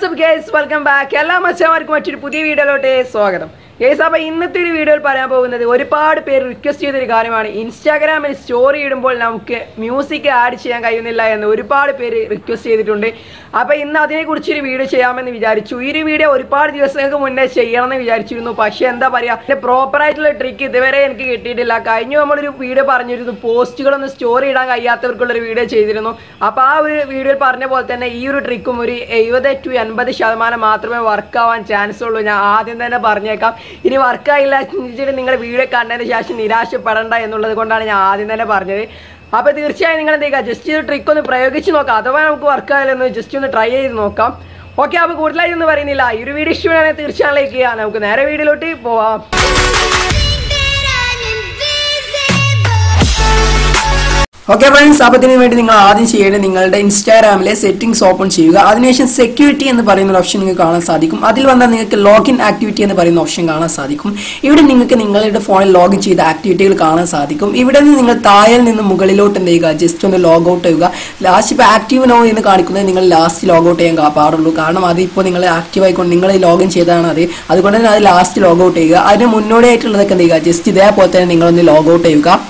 WhatsApp guys welcome back എല്ലാ മച്ചന്മാർക്കും മറ്റൊരു പുതിയ വീഡിയോയിലോട്ട് സ്വാഗതം. ഗേസ് അപ്പോൾ ഇന്നത്തെ ഒരു വീഡിയോയിൽ പറയാൻ പോകുന്നത് ഒരുപാട് പേര് റിക്വസ്റ്റ് ചെയ്തൊരു കാര്യമാണ്. ഇൻസ്റ്റാഗ്രാമിൽ സ്റ്റോറി ഇടുമ്പോൾ നമുക്ക് മ്യൂസിക് ആഡ് ചെയ്യാൻ കഴിയുന്നില്ല എന്ന് ഒരുപാട് പേര് റിക്വസ്റ്റ് ചെയ്തിട്ടുണ്ട്. അപ്പോൾ ഇന്ന് അതിനെക്കുറിച്ചൊരു വീഡിയോ ചെയ്യാമെന്ന് വിചാരിച്ചു. ഈ ഒരു വീഡിയോ ഒരുപാട് ദിവസങ്ങൾക്ക് മുന്നേ ചെയ്യണമെന്ന് വിചാരിച്ചിരുന്നു. പക്ഷേ എന്താ പറയുക എന്റെ പ്രോപ്പർ ആയിട്ടുള്ള ട്രിക്ക് ഇതുവരെ എനിക്ക് കിട്ടിയിട്ടില്ല. കഴിഞ്ഞു നമ്മളൊരു വീഡിയോ പറഞ്ഞിരുന്നു. പോസ്റ്റുകളൊന്നും സ്റ്റോറി ഇടാൻ കഴിയാത്തവർക്കുള്ളൊരു വീഡിയോ ചെയ്തിരുന്നു. അപ്പോൾ ആ ഒരു വീഡിയോയിൽ പറഞ്ഞ പോലെ തന്നെ ഈ ഒരു ട്രിക്കും ഒരു എഴുപത് ടു എൺപത് ശതമാനം മാത്രമേ വർക്ക് ആവാൻ ചാൻസ് ഉള്ളൂ. ഞാൻ ആദ്യം തന്നെ പറഞ്ഞേക്കാം. ഇനി വർക്കായില്ല. ചിന്തിച്ചിട്ട് നിങ്ങൾ വീഡിയോ കണ്ടതിന് ശേഷം നിരാശപ്പെടണ്ട എന്നുള്ളത് കൊണ്ടാണ് ഞാൻ ആദ്യം തന്നെ പറഞ്ഞത്. അപ്പോൾ തീർച്ചയായും നിങ്ങൾ എന്ത് ചെയ്യുക? ജസ്റ്റ് ഒരു ട്രിക്ക് ഒന്ന് പ്രയോഗിച്ച് നോക്കാം. അഥവാ നമുക്ക് വർക്ക് ഒന്ന് ജസ്റ്റ് ഒന്ന് ട്രൈ ചെയ്ത് നോക്കാം. ഓക്കെ അപ്പോൾ കൂടുതലായി ഒന്നും പറയുന്നില്ല. ഈ ഒരു വീഡിയോ ഇഷ്ടമാണെങ്കിൽ തീർച്ചയായും ലൈക്ക് ചെയ്യുക. നമുക്ക് നേരെ വീഡിയോയിലോട്ട് പോവാം. ഓക്കെ ഫ്രണ്ട്സ് അപ്പോൾ ഇതിനു വേണ്ടി നിങ്ങൾ ആദ്യം ചെയ്യേണ്ടത് നിങ്ങളുടെ ഇൻസ്റ്റാഗ്രാമിലെ സെറ്റിംഗ്സ് ഓപ്പൺ ചെയ്യുക. അതിനുശേഷം സെക്യൂരിറ്റി എന്ന് പറയുന്ന ഒരു ഓപ്ഷൻ നിങ്ങൾക്ക് കാണാൻ സാധിക്കും. അതിൽ വന്നാൽ നിങ്ങൾക്ക് ലോഗിൻ ആക്ടിവിറ്റി എന്ന് പറയുന്ന ഓപ്ഷൻ കാണാൻ സാധിക്കും. ഇവിടെ നിങ്ങൾക്ക് നിങ്ങളുടെ ഫോണിൽ ലോഗിൻ ചെയ്ത ആക്ടിവിറ്റികൾ കാണാൻ സാധിക്കും. ഇവിടെ നിന്ന് നിങ്ങൾ താഴെ നിന്ന് മുകളിലോട്ട് എന്ത് ചെയ്യുക? ജസ്റ്റ് ഒന്ന് ലോഗ് ഔട്ട് ചെയ്യുക. ലാസ്റ്റ് ഇപ്പോൾ ആക്റ്റീവ് നോ എന്ന് കാണിക്കുന്നത് നിങ്ങൾ ലാസ്റ്റ് ലോഗ് ഔട്ട് ചെയ്യാൻ പാടുള്ളൂ. കാരണം അതിപ്പോൾ നിങ്ങൾ ആക്റ്റീവ് ആയിക്കൊണ്ട് നിങ്ങൾ ലോഗിൻ ചെയ്തതാണ് അത്. അതുകൊണ്ട് തന്നെ അത് ലാസ്റ്റ് ലോഗ് ഔട്ട് ചെയ്യുക. അതിന് മുന്നോടിയായിട്ടുള്ളതൊക്കെ എന്ത് ചെയ്യുക? ജസ്റ്റ് ഇതേപോലെ തന്നെ നിങ്ങളൊന്ന് ലോഗ് ഔട്ട് ചെയ്യുക.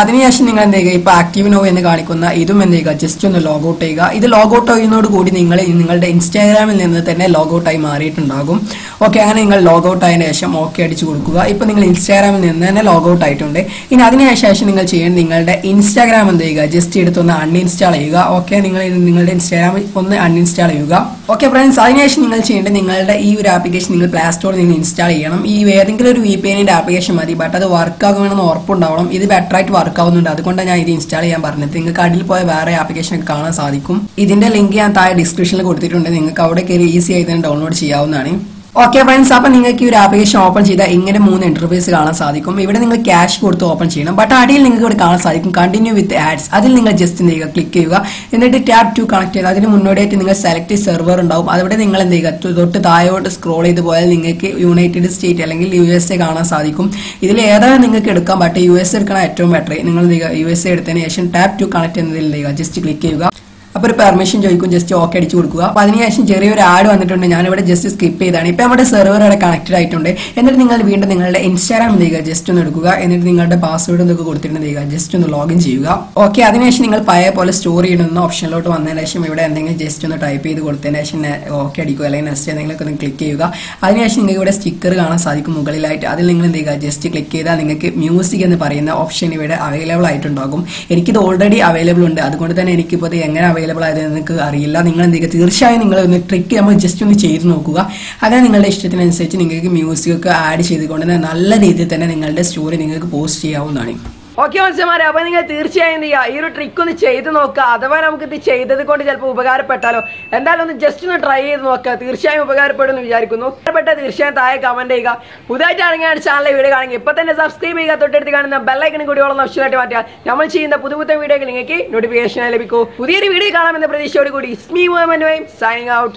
അതിനുശേഷം നിങ്ങൾ എന്ത് ചെയ്യുക? ഇപ്പോൾ ആക്റ്റീവ് നോ എന്ന് കാണിക്കുന്ന ഇതും എന്ത് ചെയ്യുക? ജസ്റ്റ് ഒന്ന് ലോഗ് ഔട്ട് ചെയ്യുക. ഇത് ലോഗ് ഔട്ട് ചെയ്യുന്നതോട് കൂടി നിങ്ങൾ നിങ്ങളുടെ ഇൻസ്റ്റാഗ്രാമിൽ നിന്ന് തന്നെ ലോഗ് ആയി മാറിയിട്ടുണ്ടാകും. ഓക്കെ അങ്ങനെ നിങ്ങൾ ലോഗ് ഔട്ട് ആയതിനു ശേഷം ഓക്കെ അടിച്ചു കൊടുക്കുക. ഇപ്പോൾ നിങ്ങൾ ഇൻസ്റ്റാഗ്രാമിൽ നിന്ന് തന്നെ ലോഗ് ഔട്ട് ആയിട്ടുണ്ട്. ഇനി അതിനുശേഷം നിങ്ങൾ ചെയ്യേണ്ടത് നിങ്ങളുടെ ഇൻസ്റ്റാഗ്രാം എന്ത് ചെയ്യുക? ജസ്റ്റ് എടുത്തൊന്ന് അൺഇൻസ്റ്റാൾ ചെയ്യുക. ഓക്കെ നിങ്ങൾ നിങ്ങളുടെ ഇൻസ്റ്റാഗ്രാമിൽ ഒന്ന് അൺഇൻസ്റ്റാൾ ചെയ്യുക. ഓക്കെ ഫ്രണ്ട്സ് അതിനുശേഷം നിങ്ങൾ ചെയ്യേണ്ടത് നിങ്ങളുടെ ഈ ഒരു ആപ്ലിക്കേഷൻ നിങ്ങൾ പ്ലേ സ്റ്റോറിൽ നിന്ന് ഇൻസ്റ്റാൾ ചെയ്യണം. ഈ ഏതെങ്കിലും ഒരു വി പി ആപ്ലിക്കേഷൻ മതി ബട്ട് അത് വർക്ക് ആകുമെന്ന് ഉറപ്പുണ്ടാവണം. ഇത് ബെറ്റർ ആയിട്ട് വർക്ക് ആവുന്നുണ്ട് അതുകൊണ്ടാണ് ഞാൻ ഇത് ഇൻസ്റ്റാൾ ചെയ്യാൻ പറഞ്ഞത്. നിങ്ങൾക്ക് അടിയിൽ പോയ വേറെ ആപ്ലിക്കേഷൻ കാണാൻ സാധിക്കും. ഇതിന്റെ ലിങ്ക് ഞാൻ താഴെ ഡിസ്ക്രിപ്ഷനിൽ കൊടുത്തിട്ടുണ്ട്. നിങ്ങൾക്ക് അവിടെ കയറി ഈസി ആയി തന്നെ ഡൗൺലോഡ് ചെയ്യാവുന്നതാണ്. ഓക്കെ ഫ്രണ്ട്സ് അപ്പം നിങ്ങൾക്ക് ഈ ഒരു ആപ്ലിക്കേഷൻ ഓപ്പൺ ചെയ്താൽ ഇങ്ങനെ മൂന്ന് ഇന്റർഫേസ് കാണാൻ സാധിക്കും. ഇവിടെ നിങ്ങൾ ക്യാഷ് കൊടുത്ത് ഓപ്പൺ ചെയ്യണം. ബട്ട് അടിയിൽ നിങ്ങൾക്ക് ഇവിടെ കാണാൻ സാധിക്കും. കണ്ടിന്യൂ വിത്ത് ആഡ്സ് അതിൽ നിങ്ങൾ ജസ്റ്റ് എന്ത് ചെയ്യുക? ക്ലിക്ക് ചെയ്യുക. എന്നിട്ട് ടാപ്പ് ടു കണക്ട് ചെയ്യുക അതിന് മുന്നോടിയായിട്ട് നിങ്ങൾ സെലക്ട് സെർവർ ഉണ്ടാവും. അവിടെ നിങ്ങൾ എന്ത് ചെയ്യുക? തൊട്ട് താഴോട്ട് സ്ക്രോൾ ചെയ്ത് പോയാൽ നിങ്ങൾക്ക് യുണൈറ്റഡ് സ്റ്റേറ്റ് അല്ലെങ്കിൽ യു എസ് എ കാണാൻ സാധിക്കും. ഇതിൽ ഏതാണ് നിങ്ങൾക്ക് എടുക്കാം ബട്ട് യു എസ് എടുക്കണം ഏറ്റവും ബെറ്റർ നിങ്ങൾ യു എസ് എ എടുത്തതിന് ശേഷം ടാപ്പ് ടു കണക്ട് എന്നതിൽ എന്ത് ചെയ്യുക? ജസ്റ്റ് ക്ലിക്ക് ചെയ്യുക. അപ്പോൾ ഒരു പെർമിഷൻ ചോദിക്കും ജസ്റ്റ് ഓക്കെ അടിച്ചു കൊടുക്കുക. അപ്പോൾ അതിനുശേഷം ചെറിയൊരു ആഡ് വന്നിട്ടുണ്ട്. ഞാനിവിടെ ജസ്റ്റ് സ്കിപ്പ് ചെയ്താണ്. ഇപ്പോൾ നമ്മുടെ സെർവർ അവിടെ കണക്റ്റഡ് ആയിട്ടുണ്ട്. എന്നിട്ട് നിങ്ങൾ വീണ്ടും നിങ്ങളുടെ ഇൻസ്റ്റാഗ്രാം ചെയ്യുക ജസ്റ്റ് ഒന്ന് എടുക്കുക. എന്നിട്ട് നിങ്ങളുടെ പാസ്വേഡ് എന്തൊക്കെ കൊടുത്തിട്ട് ചെയ്യുക ജസ്റ്റ് ഒന്ന് ലോഗിൻ ചെയ്യുക. ഓക്കെ അതിനുശേഷം നിങ്ങൾ പഴയ പോലെ സ്റ്റോർ ഇടുന്ന ഓപ്ഷനിലോട്ട് വന്നതിന് ശേഷം ഇവിടെ എന്തെങ്കിലും ജസ്റ്റ് ഒന്ന് ടൈപ്പ് ചെയ്ത് കൊടുത്തതിന് ശേഷം ഓക്കെ അടിക്കുക. അല്ലെങ്കിൽ നെക്സ്റ്റ് എന്തെങ്കിലുമൊക്കെ ഒന്ന് ക്ലിക്ക് ചെയ്യുക. അതിനുശേഷം നിങ്ങൾക്ക് ഇവിടെ സ്റ്റിക്കർ കാണാൻ സാധിക്കും മുകളിലായിട്ട്. അതിൽ നിങ്ങൾ എന്ത് ജസ്റ്റ് ക്ലിക്ക് ചെയ്താൽ നിങ്ങൾക്ക് മ്യൂസിക് എന്ന് പറയുന്ന ഓപ്ഷൻ ഇവിടെ അവൈലബിൾ ആയിട്ടുണ്ടാകും. എനിക്കിത് ഓൾറെഡി അവൈലബിൾ ഉണ്ട്. അതുകൊണ്ട് തന്നെ എനിക്കിപ്പോൾ എങ്ങനെ അവൈലബിൾ ആയതെന്ന് നിങ്ങൾക്ക് അറിയില്ല. നിങ്ങൾ എന്തെങ്കിലും തീർച്ചയായും നിങ്ങൾ ഒന്ന് ട്രിക്ക് നമ്മൾ ജസ്റ്റ് ഒന്ന് ചെയ്ത് നോക്കുക. അങ്ങനെ നിങ്ങളുടെ ഇഷ്ടത്തിനനുസരിച്ച് നിങ്ങൾക്ക് മ്യൂസിക് ഒക്കെ ആഡ് ചെയ്തുകൊണ്ട് നല്ല രീതിയിൽ തന്നെ നിങ്ങളുടെ സ്റ്റോറി നിങ്ങൾക്ക് പോസ്റ്റ് ചെയ്യാവുന്നതാണ്. ഓക്കെ മത്സ്യമാരെ അപ്പൊ നിങ്ങൾ തീർച്ചയായും എന്ത് ചെയ്യുക? ഈ ഒരു ട്രിക്ക് ഒന്ന് ചെയ്ത് നോക്കുക. അഥവാ നമുക്ക് ഇത് ചെയ്തത് കൊണ്ട് ചിലപ്പോൾ ഉപകാരപ്പെട്ടാലോ. എന്തായാലും ഒന്ന് ജസ്റ്റ് ഒന്ന് ട്രൈ ചെയ്ത് നോക്കുക. തീർച്ചയായും ഉപകാരപ്പെടുമെന്ന് വിചാരിക്കുന്നു. ഉപകാരപ്പെട്ട തീർച്ചയായും താഴെ കമന്റ് ചെയ്യുക. പുതുതായിട്ട് ഇറങ്ങിയാണ് ചാനലിൽ വീഡിയോ കാണുക. ഇപ്പൊ തന്നെ സബ്സ്ക്രൈബ് ചെയ്യുക. തൊട്ടടുത്ത് കാണുന്ന ബെല്ലൈക്കനും കൂടി ഉള്ള ആവശ്യമായിട്ട് മാറ്റുക. നമ്മൾ ചെയ്യുന്ന പുതു പുതിയ വീഡിയോകൾ നിങ്ങൾക്ക് നോട്ടിഫിക്കേഷൻ ലഭിക്കൂ. പുതിയൊരു വീഡിയോ കാണാമെന്ന പ്രതീക്ഷയോട് കൂടി സ്മീ സൈനിങ് ഔട്ട്